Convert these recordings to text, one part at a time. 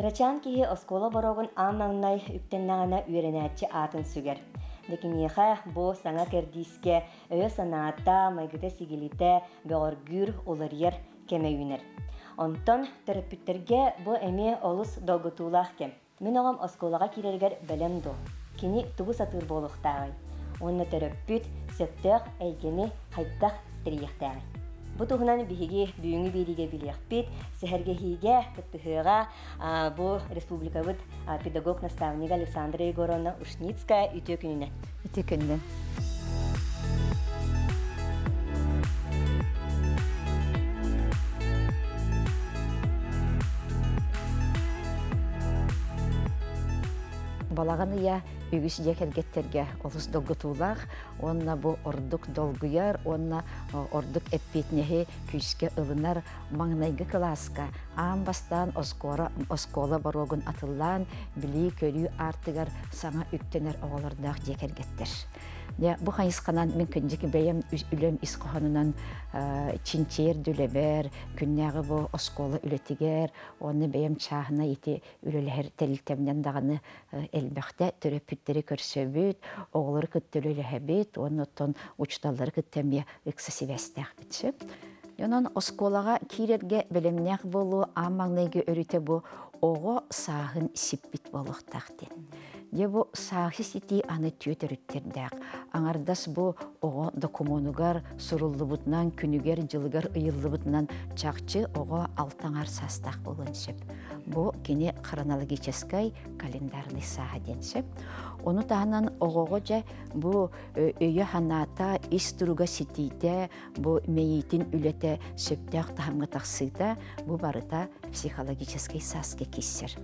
Кырачан киһи оскола борогун аамаңнай үктеннагана үөренәччи атын сүгер. Декинеха бу саңа кердиске өйө санаата майгыта сигилите бөгөргүр оларьер кемеюнер. Онтон терапевттерге бу эми олус долгутуулах кем. Мен оғам осколага кирергер белем ду. Кини тугу сатыр болуктагы. Онна терапевт сөптөк эйгени хайттах триехтагы. Бу туһунан биһиги бүүңү бириге билиэхпит, сэхэргэһиге кыттыһыга бу республикабыт педагог наставник Александра Егоровна Ушницкая үтө күнүнэ. Үтө күнүнэ. Балаганы я үгіс жекергеттерге олыс долгутуулах, онна бу ордук долгуяр, онна ордук эппетнехи күйске ылынар маңнайгы класска. Аам бастан оскола барогун атыллан, били көрүү артыгар саңа үктенер оғалардақ жекергеттер. Я бу хайысканан мен күнжеки бәйем үлем исқоханынан чинчер дүлебер, күннәгы бу оскола үлетигер, оны бәйем чахына ити үлелер телтемнен даганы элбәхтә төрөпүттери көрсөбүт, оғлары күттөлөлөһәбит, оны оттон учталлары күттәмия ыксасибәстәх битсе. Йонон осколага кирерге белемнәк болу, амаңнайгы өрүтә бу ого сахын сиппит болуктактен. Де бу сахи сити аны түйөтөрүттердәк. Аңардас бу ого докумонугар суруллубутнан күнүгер жылыгар ыйыллыбытынан чакчы ого алтаңар састак болынсып. Бу кини хронологическай календарный саха денсеп. Оны тағынан оғоғы жа бұ өйі ханата истуруга ситейте, бұ мейітін үлете сөптәқ тағымға тақсыйта, бұ барыта психологический саске кессер.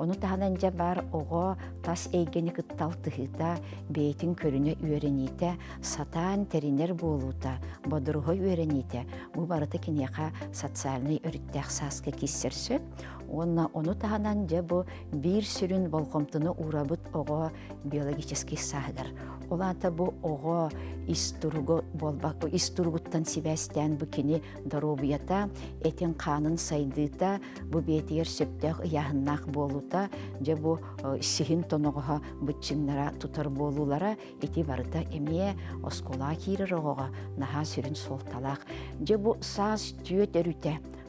Оны тағынан жа бар оғы тас эйгені кыттал тұхыта, бейтін көріне үйреніте, сатан теринер болута, бодырғы үйреніте. Бұ барыта кенеға социальный өріттәқ саске кессерсі. Онна оны тағынан жа бұ бір сүрін болғымтыны урабыт оғы биологический сагар. Олата бу ого истурго болбак истургуттан сибәстән бу кини доробията этен канын сайдыта бу бетигер сөптөк яһыннак болута же бу сихин тоногоха бутчиңнара тутар болулара эти барыта эмие оскола кирер ого наха сүрүн солталак же бу саас түйөт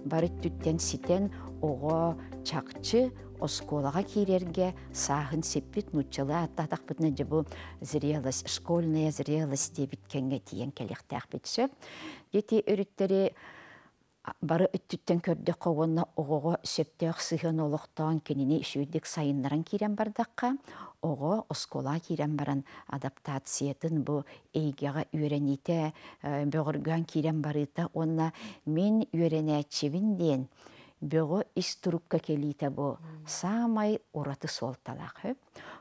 барыт түттен ситен ого чакчы осколага кирерге сахын сеппит нуччалы аттатак битне жыбу зрелость школьная зрелость дебит кенге тиен келектак битсе дети өрүттери бары үттүттен көрдө ковонна ого септех сыхын олохтон кенини ишүйдик сайыннаран кирен бардакка ого оскола кирен баран адаптациятын бу эйгега үйрените бөгөргөн кирен барыта онна мен үйренечибин диен бөгө истурукка келите бу самай ураты солталак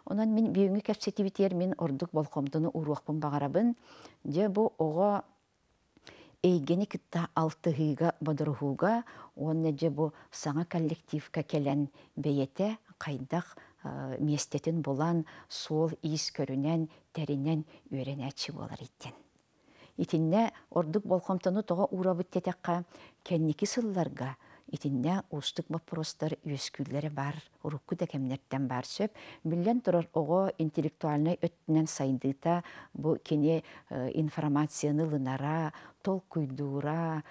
онан мен бүйүңү кепсетибитер мен ордук болкомдуну уруокпун багарабын же бу ого эйгени кытта алтыһыга бодорухуга онна же бу саңа коллективка келен бейете кайдах местетин булан сол ис көрүнен теринен үйренәчи болар иттен итинне ордук болкомтону тога урабыт тетекка кенники сылларга итинне устук вопростар үескүллери бар урукку да кемнерттен бар сөп билен турар ого интеллектуальный өттүнен сайдыта бу кене информацияны лынара тол куйдуура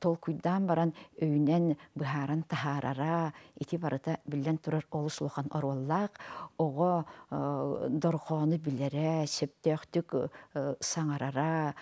тол куйдан баран өйүнен быһааран тахаарара ити барыта билен турар олус лохан ороллаак ого дорхоону билере септөөхтүк саңарара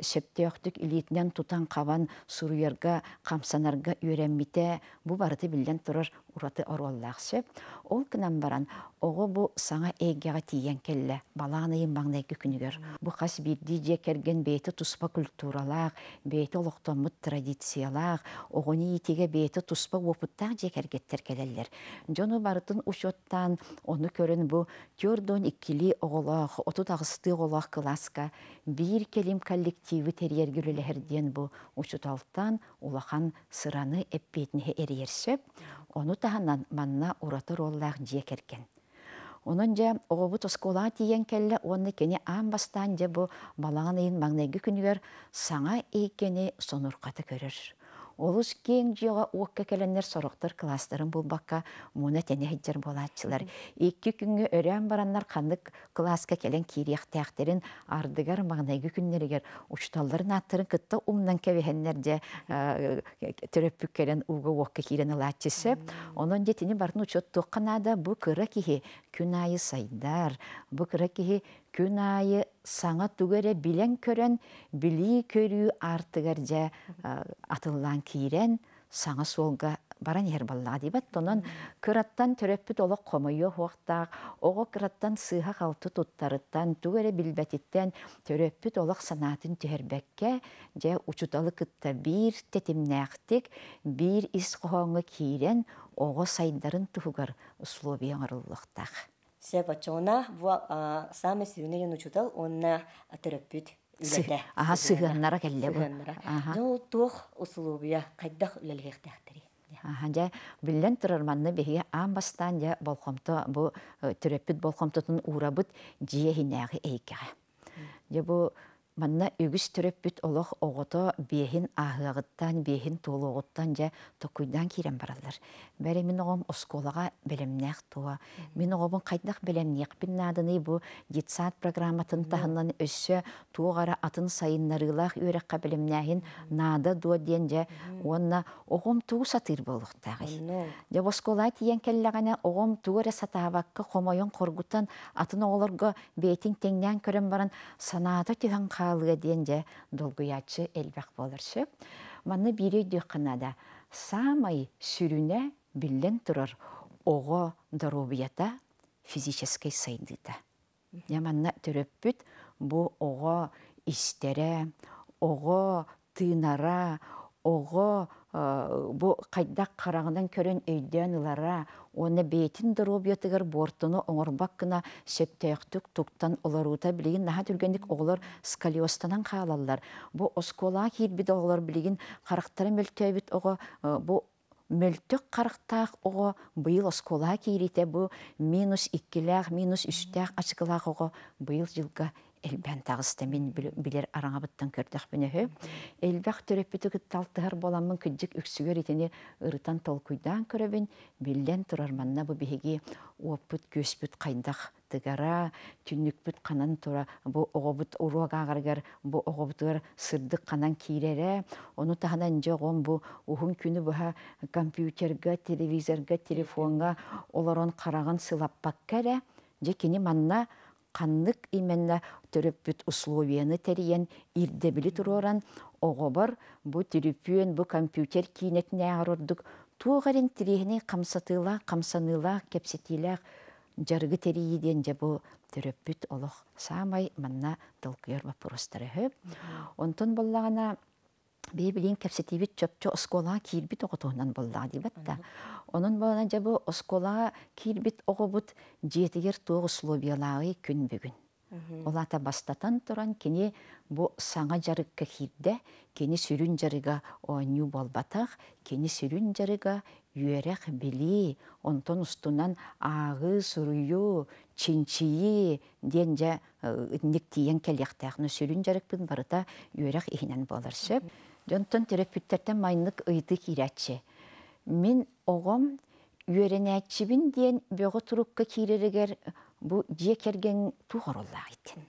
септөөхтүк илиитинен тутан кабан суруярга камсанарга үйренмите бу барыты билен турар ураты ороллааксып ол кынан баран ого бу саңа эгега тиен келле балаанайын баңнайгы күнүгөр бу хас бирди же керген бейти туспа культуралаак бейти олоктоммут традициялаак огони итиге бейти туспа опуттаак же кергеттер келеллер жону барытын учоттан ону көрөн бу тюрдон иккили оголоох оту тагысты оголоох класска бир келим коллективи терьергүлөлэхердиен бу учуталтан улахан сыраны эппетинихе эриерсеп ону таһанан манна уратыр оллаах диекерген Онон же оғобут оскола тиен келле онны кені аң бастан же бу балаңын ыйын маңнайгы күнігер саңа эйкени сонурқаты көрір. Олус кең жиға уаққа кәләннер сорықтыр класстарын булбакка муна тәне хиджер болатчылар. Икки күнгө өрән бараннар қандық класска кәлән кирияқтаяқтерин ардыгар мағнайгы күннерігер учталларын аттырын кытта умнан кәвехеннер де төрөппүк кәлән уға уаққа кирен алатчысы. Онон детини барын учет тоққанада бұ кихи күн айы сайдар, бұ кихи күн айы саңа түгере билен көрен, били көрүү артыгар жа атыллан кирен, саңа солга баран ер баллага дибат тонон кыраттан төрөппүт олок комойо хуактаак ого кыраттан сыыха халты туттарыттан түгере билбетиттен төрөппүт олок санаатын түһербекке же учуталы кытта бир тетимнээхтик бир ис кохоңго киирен ого сайдарын туһугар условия Се бачона бу саме сүйнеген учутал онна төрөппүт үлете. Аха сыгыннара келле бу. Ну тух условия кайдах үлелгехтәхтери. Аха, жа биллен тұрарманны беге аң бастан жа болқомто бу түреппіт болқомтотун урабыт жие хинәғі эйкеға. Жа бу манна үгіс түреппіт олық оғото бейхин ахығыттан, бейхин толуғыттан жа токуйдан кирен баралар. Бәрі мен оғым осколаға белемнәқ туа. Мен оғымын қайдақ белемнәқ бін бу детсад программатын тахынан өссө туғара атын сайыннарылақ үйрекқа белемнәхин нада дуа ден жа онна оғым туғы сатыр болуқтағы. Жа оскола тиен келләғана оғым туғара сатабаққа қомойон қоргуттан атын оғылырға бейтін теңнен көрін баран санада түйен қалыға ден жа долгуячы болыршы. Манны бире дүйқанада самай сүрүнә биллен тұрар оғы дарубията физической сайдыта. Яманна төрөппүт бу оғы истере, оғы тыынара, оғы бу қайдақ қарағынан көрін өйден ылара, оны бейтін дробиятыгар бортыны оңорбак кына септөктүк туктан оларута билигин наха түргендик оголор сколиостанан хаалалар. Бу оскола кирбит оголор билигин карактары мөлтөбүт ого бу мөлтөк карактаах ого быйыл оскола кирите бу минус иккилээх минус үстээх ачкылаах ого быйыл жылга элбән тагыста мен билер араңабыттан көрдөх бинөһө элбәх төрөпүтү талтыһар боламын күджик үксүгөр итини ырытан толкуйдан көрөбүн. Биллен турарманна бу биһиги уоппут көспүт кайдах тыгара түннүкпүт канан тура бу оғобут уруагаагаргар бу оғобутугар сырдык канан кирере ону таханан жогон бу ухун күнү буха компьютерге телевизорга телефонга олорон караган сылаппаккаре же кини манна қаннык именна төрөппүт условияны териен ирдебили туроран оғобор бу телефон бу компьютер кинетне арордук туогарин тирихини камсатыла камсаныла кепсетилах жаргы терийден же бу төрөппүт олох. Самай манна долкуер вопростары хөп онтон боллагана бебилин кепсетибит чөпчө оскола кирбит оготуунан боллаа дибатта онун болана жабы оскола кирбит огобут жетигер туох условиялаагы күн бүгүн Олата бастатан туран кини бу саңа жарыкка хирде, кини сүрүн жарыга ойню болбатах, кини сүрүн жарыга үйерек били, онтон устунан ағы суруyu, чинчии, ден жа ник тиен келектахны сүрүн жарыкпын барыта үйерек ихинен боларшы. Жонтон терапевттерден майнык ыйды киретчи. Мен оғым үйеренәтчибин ден бөғы турукка киререгер бу жие керген туғарылла айтын.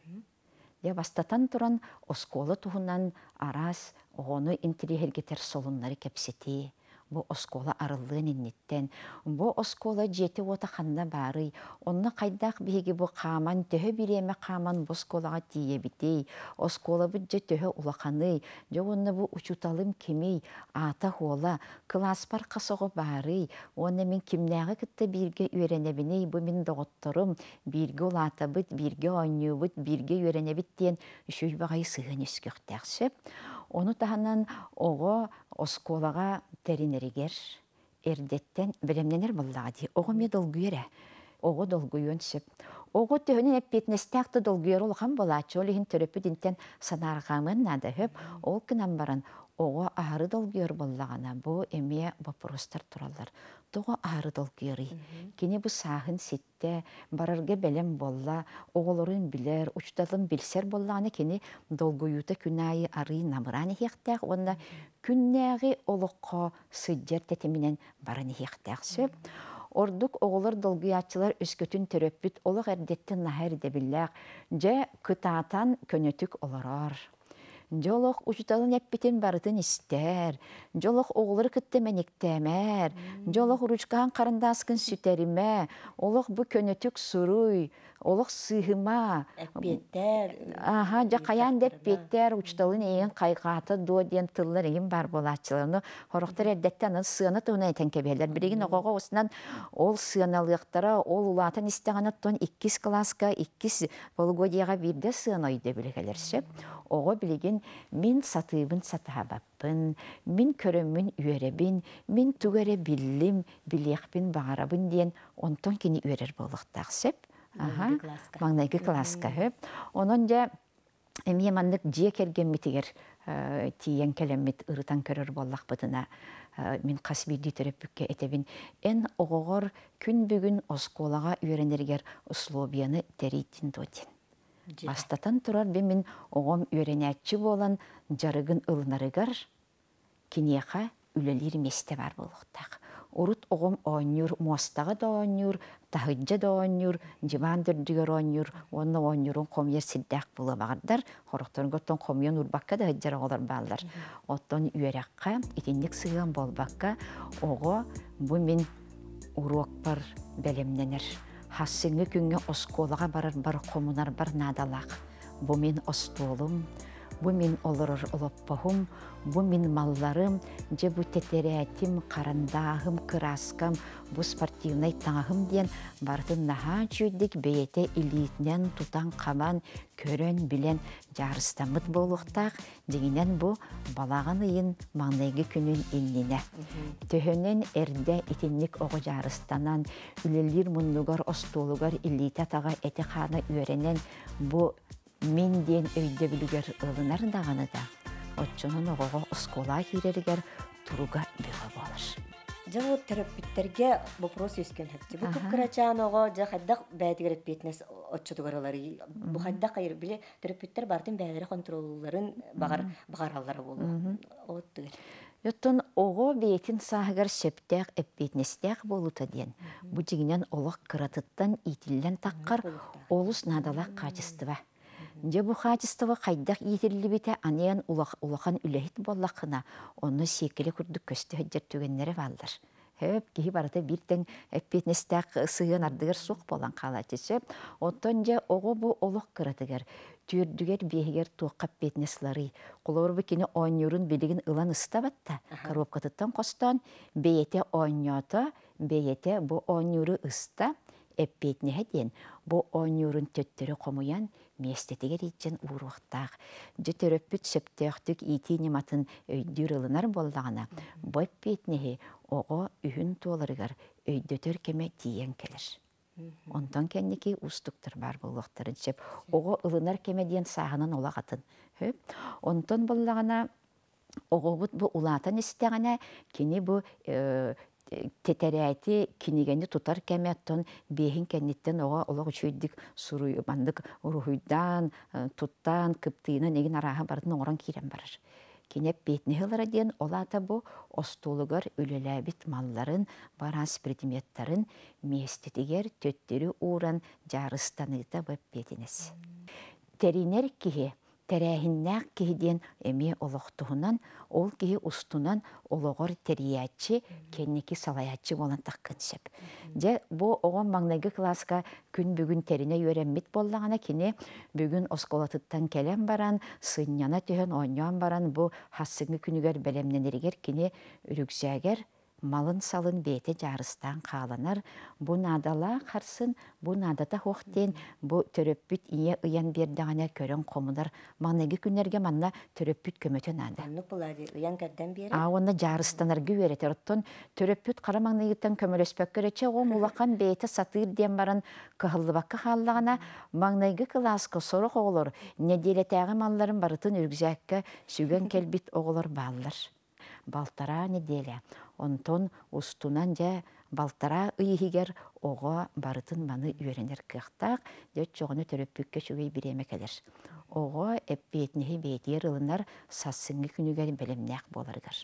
Я бастатан туран осколы туһунан арас оғону интеллигергетер солуннары кепсети бу оскола арыллыын инниттен бу оскола жети ота ханна бары онна кайдак биһиги бу каман төһө биреме каман бу осколага тиебитей оскола же төһө улаканы же онна бу учуталым кемей ата хола класс бар касого бары онна мен кимнәгы кытта бирге үйренебиней бу мен доготторум бирге улатабыт бирге ойнюбут бирге үйренебит диен үшүй багай сыгын өскөктәксеп Оны таханан ого осколага теринеригер эрдеттен билемненер буллади. Ого ме долгуере. Ого долгуйон сеп. Ого төһөнен эппетнестәкты долгуер улхан болачы олихин төрөпү динтен санаргамын нада хөп. Ол кынан баран ого ахары долгуер боллагана бу эме вопростар туралар. оттого ары долгыйрый. Кини бу саахын ситте, барарга белем болла, оголорун билер, учталын билсер болланы кини долгуюта күнайы ары намыраны хектәк, онна күннәги олоққа сыджер тетеминен бараны хектәк сөп. Ордук оголор долгуячылар өскөтүн төрөппүт олық әрдеттен нахар дебилләк, же кытаатан көнөтүк олорор. Жолох учуталын эппитин барытын истер. Жолох оғылыр кыттеменектемер. Жолох ручкаан карындаскын сүтериме. Олох бу көнөтүк суруй. Олох сыхыма. Әппеттер. Аха, жа каян деп беттер учталын эйин кайгаты до диен тыллар эйин бар болачылыны. Хорохтар эрдеттен сыаны туна этен кебелер. Биригин огого осынан ол сыаналыктара, ол улатын истеганаттон 2 класска, 2 полугодияга бирде сыан ойды билгелерсе. Ого билигин мин сатыыбын сатаабаппын, мин көрөмүн үөребин, мин тугере биллим, билиэхпин багарабын диен онтон кини үөрер болуктаксеп. Аха, Маңнайгы класска. хөп. Онон же эмие маннык жие кергенмитигер э, тиен келеммит ырытан көрөр боллакпытына э, мин касбирди төрөппүкке этебин эн огогор күн бүгүн осколага үйренергер условияны теритин додин. Же. Бастатан турар бе мен оғым үйренәтчі болан жарыгын ылнарыгар кинеха үлелер месте бар болуқтақ. Урут оғым оңюр, муастағы да оңюр, тахыджа да оңюр, жиман дүрдігер оңюр, онны оңюрун комьер сиддәк бұлы бағардар, хорықтарын көттен комьен урбакка да хыджар оғылар балдар. Оттон үйерәққа, итинник сыған болбакка, оғы бұ мен урок бар бәлемненер. Хассыңы күнге осколаға барар бар комунар бар надалақ. Бу мен остолум, бу мен олорор олоппахум, бу мен малларым, же бу тетерәтим, карандағым, краскам, бу спортивный таңахым диен бартын наха чүйдік бейете илитнен тутан қаман көрен билен жарыстамыт болуқтақ, дегенен бу балағын ыйын маңнайғы күнін инніне. Төхөнен эрде итинник оғы жарыстанан, үлелер мұнлугар остолугар илита таға эти қаны үйренен бу мен ден өйде білігер ылынар дағаны да. Отчонун оғығы оскола хирергер туруга бүйі болыр. Жа терапевттерге вопрос өскен хәтти. Бу Аха. күпкәрәчән ого жа хаддак бәдигәр бетнес отчотугаралар. Бу хаддак айыр биле терапевттер бартын бәдәре контролларын багар багаралары болу. От түгел. Йоттон оғы бейтін сағығар сөптәк әппетнестәк болута ден. Бу жигінен олық кыратыттан итіллен таққар олус надалақ качествы. Бу качествы қайдақ итілі бите аниян улахан үләхит боллақына, оны секелі күрдік көсті хөджер түгеннері балдар. Хөп, кихи барыта биртен әппетнестәк сыйын ардыгар суқ болан қалатысы. Оттон же оғы бу олық кыратыгар. Түрдүгер бейгер туаққа петнеслары. Қолор бу кини ойнюрун билигин ылан ыстабатта. Коробкатыттан костон бейете ойнёто, бейете бу ойнюру ыста, эппетнеhe ден. Бу ойнюрун төттөрү комуян местетигер ичен уруқтақ. Жөтөрөппүт сөптөқтүк ити нематын өйдүр ылынар болдағана. Бу эппетнеhe ого үһүн туоларыгар өйдөтөр кеме тиен келер. Онтон кенники устуктар бар болуқтарын сеп. Ого ылынар кеме диен сағынан олағатын. Хөп. Онтон боллағана оғобут бу улатан истегана кини бу тетерәти кинигени тутар кеметтон бехин кенниттен ого олог чүйдик суруй бандык урухуйдан э, туттан кыптыйна неген араха бардын оңоран кирен барыр кинеп бетни хылара диен олата бу остулугар үлеләбит малларын барас предметтарын местетигер төттөрү уран жарыстаныта бетинес теринер киһи тәрәһиннәк киһиден эми олохтуһунан ол киһи устунан ологор териячи кенники салаячы болан таккын сеп. Же бу огон маңнайгы класска күн бүгүн терине үйренмит боллагана кини бүгүн осколатыттан келен баран сынняна төһөн ойньон баран бу хассыгы күнүгер белемненеригер кини үрүксәгер малын салын бете жарыстан қаланар. Бу надала қарсын, бу надата хоқтен, бу төрөппүт ие ыян бердағана көрін қомылар. Маңнайғы күнерге манна төрөппүт көмөтөн ады. А онна жарыстанаргы өретер. Оттон төрөппүт қара маңнайгыттан көмөлөспөк көрече, о мулақан бейті сатыр ден баран кыхыллыбакка халлагана маңнайгы класска сорох оголор, неделетәгы малларын барытын үргзәккә сүгөн келбит оголор баллар. Балтара неделя. Онтон устунан жа балтара ыйыһигер ого барытын маны үөренер кыахтаах дөт чоҕону төрөппүккэ чугай биреме келер ого эппиэтниһи беетиер ылынар сассыҥҥы күнүгэр белемнээх буоларыгар.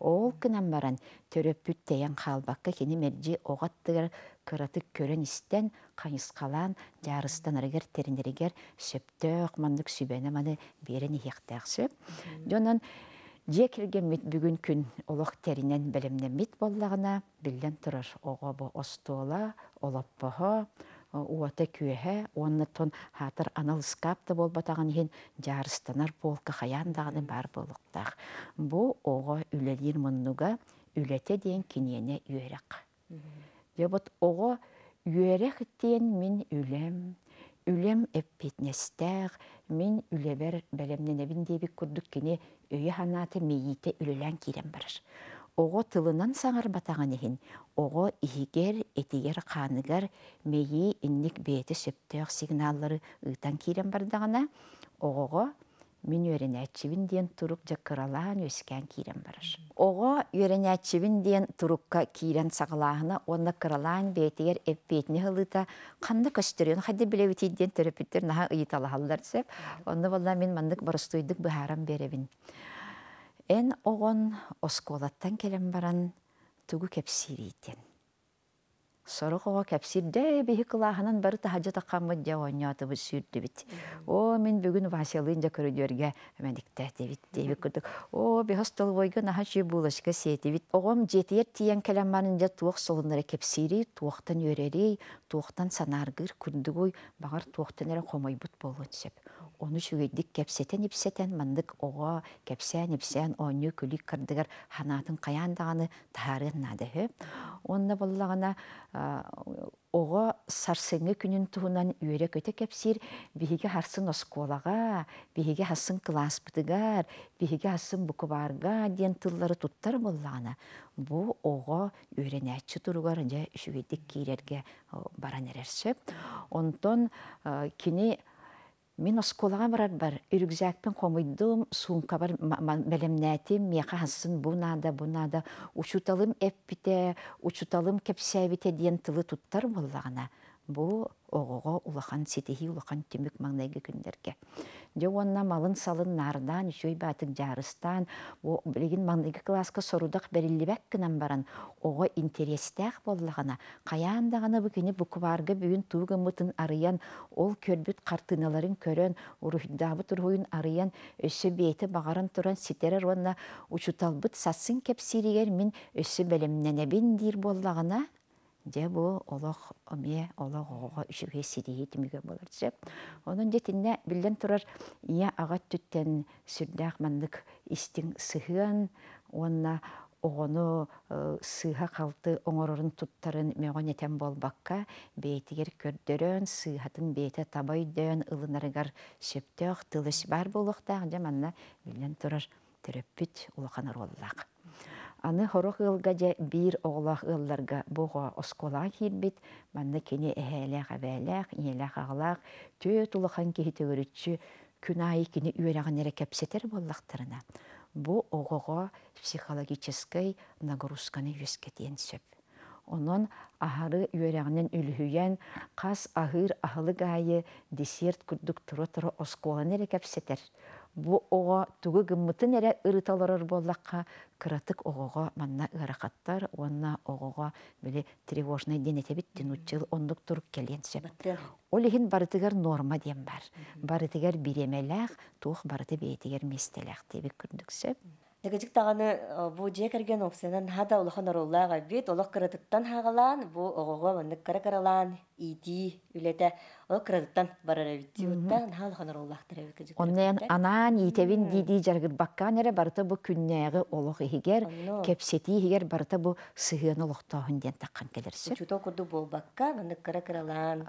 Ол кынан баран төрөппүт тэйэн хаалбакка кини мерджи оҕаттыгар кыратык көрөн истен кайыскалаан жаарыстан арыгар теринеригер сөптөөх маннык сүбэне маны иһиэхтээх сөп. Дьонон Дье киргеммит бүгүн күн олох теринен белемнеммит боллагына биллен турар ого бу остуола олоппоһо уота күөһэ уоннаттон хатыр анал скапта болбатаган иһин жаарыстанар полка хаяан даганы бар болуктаах бу ого үлелиир муннуга үлете диэн киниэне үөрек дебот ого үөрек диэн мин үлем үлем эппитнестәэх мин үлебер белемненебин диэбик курдук кини өйө ханааты мейите үлелән кирен барар. Ого тылынан саңар батаган иһин ого иһигер этигер хааныгар мейи инник бети сөптөөх сигналлары ыытан кирен бардагана огого мин үөренээччибин диэн турук жаккыралаан өскään киирен барар ого үөренээччибин диэн турукка киирен сагалааһына уонна кыралаан беетигер эппиэтини хылыта ханна көстөрүөн хайда билебитий диэн төрөпүттер наха ыйыталаһаллар сеп онно болла мин маннык барыстуйдук быһааран беребин эн огон оскуолаттан келен баран тугу кепсириитен Сорох ого кәпсир дә биһи кылааһынан бары таһаджа таққаммыт дә оньоты бу бит. О, мен бүгүн Василын дебит дебит күрдүк. О, би хостол бойга наһа чи булышка сети бит. Огом жетиер тиен кәләмманын да туох солуннары кәпсири, туохтан өрери, туохтан санаргыр багар туохтан эре сеп. Оны шүгейдик кәпсетен ипсетен мандык ого кәпсән ипсән оню күлик кырдыгар ханатын каяндаганы таарын нады. Онна боллагана ого сарсыңы күнүн туһунан үөрэ көтө кепсир биһиге харсын осколага биһиге хасын класспытыгар биһиге хасын букубарга диэн тыллары туттар боллаана бу ого үөрэнээччи туругар же үшүгейдик киирерге баран эрерсеп онтон кини Мин осколага барар бар, үрүгзәкпен комойдум, сумка бар, белемнәтим, мияка хасын бу нада, бу нада, учуталым эппите, учуталым кепсәбите диен тылы туттар боллагана. Бу оғоға улахан сетихи улахан түмік маңнайғы күндерге. Де онна малын салын нардан, үшөй бәтік жарыстан, о білеген маңнайғы класска сорудақ бәрілібәк кінан баран, оға интерестәк боллағана, қаяндағаны бүкені бүкібарғы бүгін туғы мұтын арыян, ол көрбіт қартыналарын көрен, ұрыхдабы тұрғойын арыян, өсі бейті бағарын тұран сетерер онна учуталбыт сасын кепсиригер мен өсі бәлемненебін дир боллағана, Же бу олох оме олох ого үшүге сирии тимиге болар жеп. Онун жетинне билден турар ия агат түттен сүрдәк мандык истин сыһыан, онна оғону э, сыыха қалты оңорорун туттарын меғон етен болбакка бейтигер көрдөрөн сыыхатын бейте табай дөөн ылынарыгар тылыш бар болуктаах жаманна билен турар төрөппүт улаханар Аны хорох ылга бир оғлах ылларга буға осколаға кирбит, манна кені әхәләқ әбәләқ, иеләқ ағлақ, төт улахан кехи төгөрүтчү күн айы кені үйераған әрі кәпсетер боллақтарына. Бу оғыға психологической нагрузканы юскетен сөп. Онон ахары үйерәғінен үліхүйен қас ахыр ахылы гайы десерт күрдік тұры-тұры осколаны әрі кәпсетер бу ого тугу гыммытын эре ырыталарыр боллакка кыратык огого манна ыракаттар уонна огого били тревожный денетебиттин учыл ондук турук келенсе ол ихин барытыгар норма диэн бар барытыгар биремелээх туох барыты бейтигер местелээх тебик күрдүксеп Дэгежик тағаны бу же керген опсенан хада улахан ороллаға бит олақ кыратыттан хагалан бу оғоға маннык кара каралан ити үлете ол кыратыттан барара битти уттан ха улахан ороллах тәрәбит кежик. Оннен анан итебин диди жаргыр баккан эре барыта бу күннәгы олох ихигер кепсети ихигер барыта бу сыгын олохтоһун ден таккан келерсе. Чуто курду бол бакка маннык кара каралан.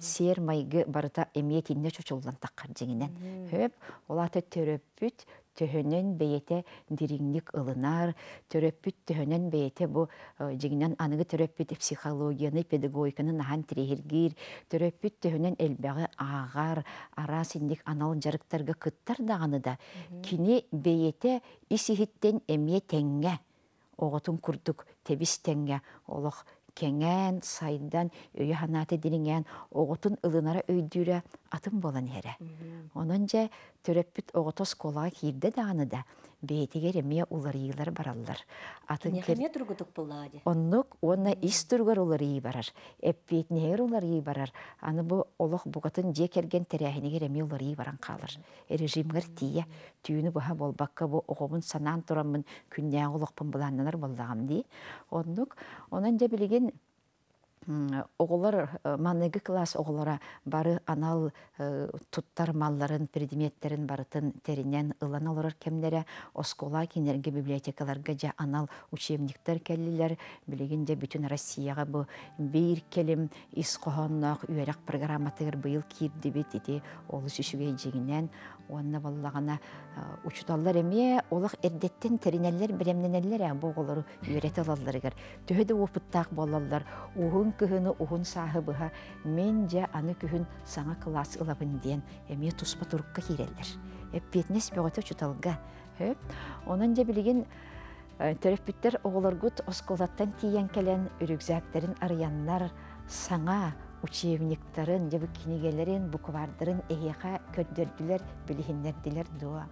Сер майгы барыта эмиет инне чучулдан таккан жеңинен. Хөп олаты төрөппүт төһөнен бейете дириңник ылынар, төрөппүт төһөнен бейете бу э, жигинен аныгы төрөппүт психологияны, педагогиканы нахан тирехиргир, төрөппүт төһөнен элбәгы ағар, ара синдик анал жарыктарга кыттар даганы да, кини бейете исихиттен эмие теңге оҕотун курдук тебис теңге олох кеңен сайдан өйө ханааты дириңен оҕотун ылынара өйдүүрэ атын болан эре онон же төрөппүт оҕотос колага киирде дааны да. Бээтигер эмиэ уларыйлар бараллар атын Нехеме тургутук буллаади. Оннук уонна ис тургар уларый барар. Эппит нехер уларый барар. Аны бу олох бугатын же керген теряхинигер эми уларый баран калыр. Режимгар тия түйүнү буха болбакка бу оғобун санаан тураммын күннәң олохпун буланнанар боллагам ди. Оннук онан же билеген оголор э, маныгы класс оголора бары анал э, туттар малларын предметтерин барытын теринен ылан олорор кемнере оскола кинерге библиотекаларга жа анал учебниктер келлилер билигин же бүтүн россияга бу бир келим ис кохоннок үерек программатыгар быйыл кирдибит ити олус үсүгей жигинен уанна боллагана учуталлар эмие олох эрдеттен теринеллер биремненеллер а бу оголору үерете алалларыгар. Төһөдө опуттаак болаллар. Кыһыны уһун сааһы быһа мен же аны күһүн саңа класс ылабын диэн эмие туспа турукка кииреллер эппиетнес бөгөтө чуталга Хө? онон же билигин төрөппүттер оголоргут осколаттан тиен келен үрүкзәктерин арыяннар саңа учебниктарын бу кинигелерин буквардарын эхиха көддөрдүлер билихиннердилер дуа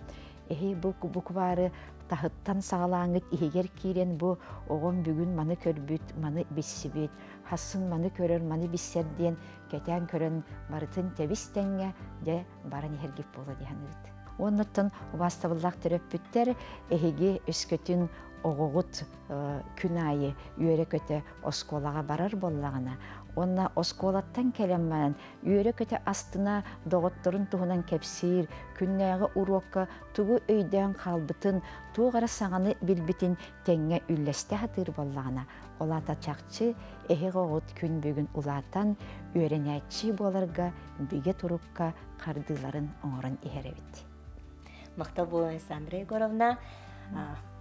бу буквары тахыттан сагалааңыт ихигер киирен бу оҕон бүгүн маны көрбүт маны биссибит. Хасын маны көрөр маны биссер диэн кетен көрөн барытын тебистеңге де баран ихергип боло диһаныгыт оннуттан убастабыллах төрөппүттер эһиги өскөтүн оҕоҕут э, күн айы үөрэ көтө осколага барар боллагана онна осколаттан келемманан үөрэ көтө астына доҕотторун туһунан кепсиир күннээҕи урокка тугу өйдөөн халбытын туугара саҥаны билбитин тэҥҥэ үллэстэ хатыыр боллагана олата чакчы эһи оҕут күн бүгүн улаатан үөрэнээччи буоларга биге турукка кардыыларын оҥорон иһэребит Мактал була Сандра Егоровна.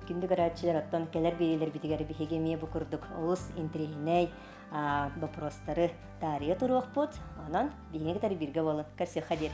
Күндү гарачылар оттон келер бирилер битигер бихегемия бу курдук. Улус интригиней вопростары тария туруакпут. Онон бихине бирге болы. Кырсы хадир.